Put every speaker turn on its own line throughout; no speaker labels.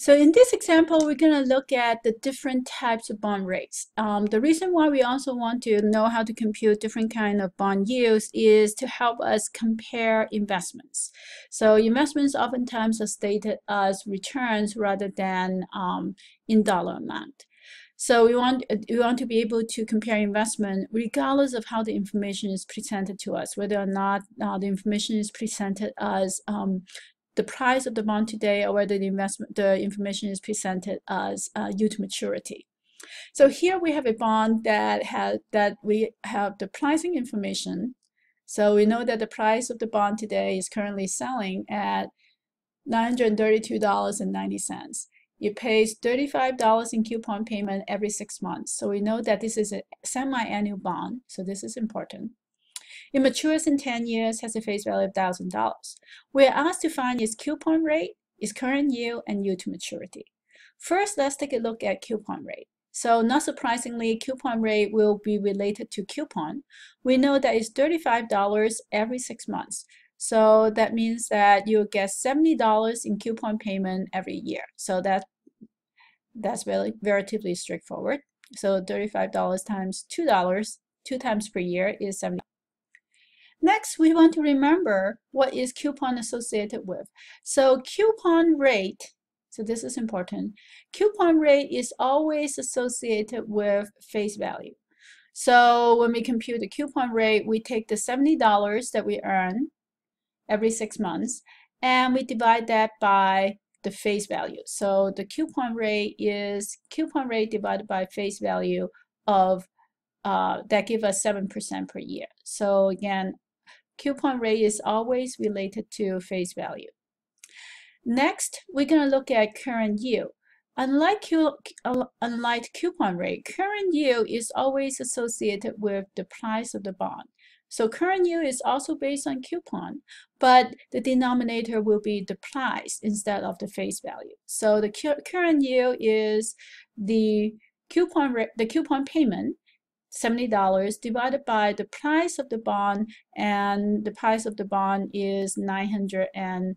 So in this example, we're going to look at the different types of bond rates. Um, the reason why we also want to know how to compute different kind of bond yields is to help us compare investments. So investments oftentimes are stated as returns rather than um, in dollar amount. So we want we want to be able to compare investment regardless of how the information is presented to us, whether or not uh, the information is presented as um, the price of the bond today or whether the investment the information is presented as uh, yield to maturity. So here we have a bond that has that we have the pricing information. So we know that the price of the bond today is currently selling at $932.90. It pays $35 in coupon payment every six months. So we know that this is a semi-annual bond. So this is important. It matures in 10 years, has a face value of $1,000. We are asked to find its coupon rate, its current yield, and yield to maturity. First, let's take a look at coupon rate. So not surprisingly, coupon rate will be related to coupon. We know that it's $35 every six months. So that means that you'll get $70 in coupon payment every year. So that, that's really relatively straightforward. So $35 times $2, two times per year is 70 Next, we want to remember what is coupon associated with. So coupon rate, so this is important, coupon rate is always associated with face value. So when we compute the coupon rate, we take the $70 that we earn every six months, and we divide that by the face value. So the coupon rate is coupon rate divided by face value of uh, that give us 7% per year. So again, coupon rate is always related to face value. Next, we're going to look at current yield. Unlike, uh, unlike coupon rate, current yield is always associated with the price of the bond. So current yield is also based on coupon, but the denominator will be the price instead of the face value. So the current yield is the coupon the coupon payment $70 divided by the price of the bond and the price of the bond is $932.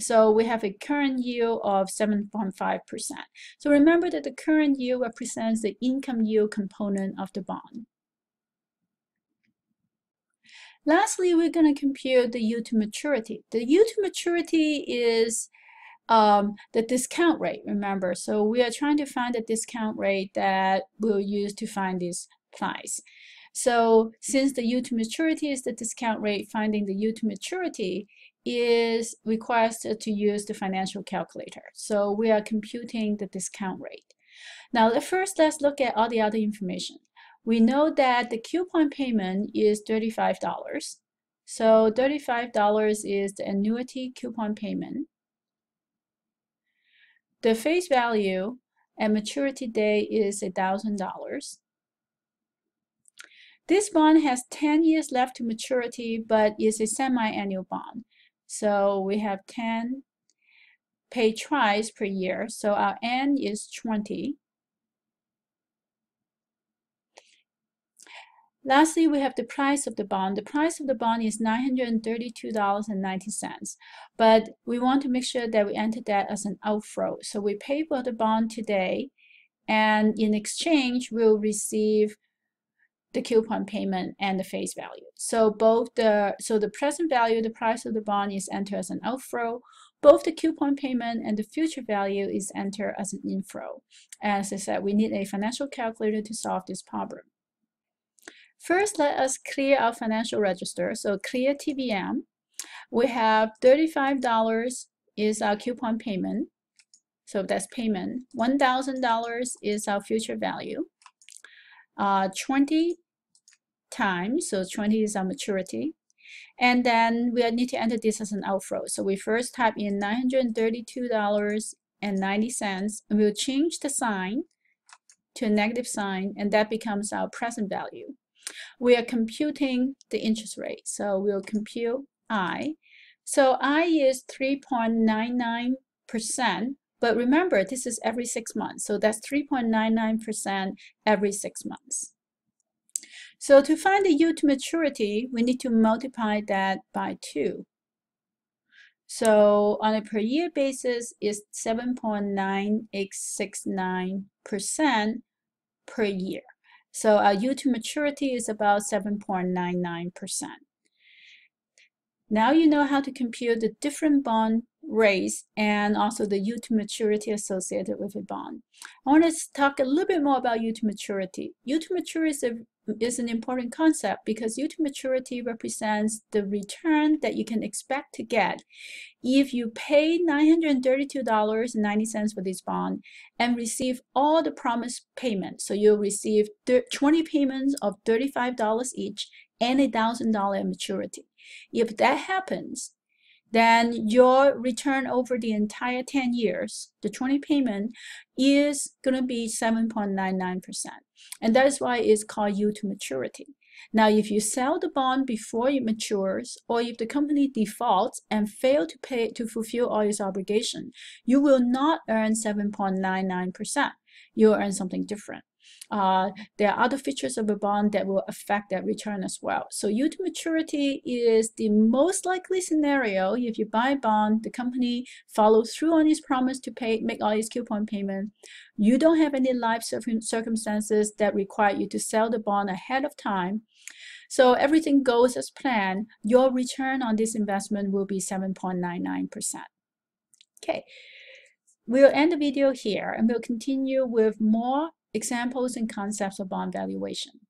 So we have a current yield of 7.5%. So remember that the current yield represents the income yield component of the bond. Lastly, we're going to compute the yield to maturity. The yield to maturity is um, the discount rate, remember. So we are trying to find the discount rate that we'll use to find this price. So since the yield to maturity is the discount rate, finding the yield to maturity is requires to use the financial calculator. So we are computing the discount rate. Now first let's look at all the other information. We know that the coupon payment is $35. So $35 is the annuity coupon payment. The face value and maturity day is $1,000. This bond has 10 years left to maturity, but is a semi-annual bond. So we have 10 paid twice per year. So our N is 20. Lastly, we have the price of the bond. The price of the bond is $932.90, but we want to make sure that we enter that as an outflow. So we pay for the bond today, and in exchange, we'll receive the coupon payment and the face value. So both the so the present value, the price of the bond is entered as an outflow. Both the coupon payment and the future value is entered as an inflow. As I said, we need a financial calculator to solve this problem. First, let us clear our financial register. So clear TVM. We have $35 is our coupon payment. So that's payment. $1,000 is our future value. Uh, 20 times, so 20 is our maturity. And then we need to enter this as an outflow. So we first type in $932.90 and we'll change the sign to a negative sign and that becomes our present value we are computing the interest rate. So we'll compute I. So I is 3.99%, but remember this is every six months. So that's 3.99% every six months. So to find the yield to maturity, we need to multiply that by 2. So on a per year basis, it's 7.9869% per year. So uh, our yield to maturity is about 7.99%. Now you know how to compute the different bond rates and also the yield to maturity associated with a bond. I want to talk a little bit more about yield to maturity. Yield to maturity is, a, is an important concept because yield to maturity represents the return that you can expect to get if you pay $932.90 for this bond and receive all the promised payments. So you'll receive 20 payments of $35 each and a $1,000 maturity. If that happens, then your return over the entire 10 years, the 20 payment, is going to be 7.99%. And that is why it's called yield to maturity. Now, if you sell the bond before it matures, or if the company defaults and fail to pay to fulfill all its obligation, you will not earn 7.99%. You'll earn something different. Uh, there are other features of a bond that will affect that return as well. So yield to maturity is the most likely scenario if you buy a bond, the company follows through on its promise to pay, make all its coupon payment. You don't have any life circumstances that require you to sell the bond ahead of time. So everything goes as planned. Your return on this investment will be 7.99%. Okay, we'll end the video here and we'll continue with more examples and concepts of bond valuation.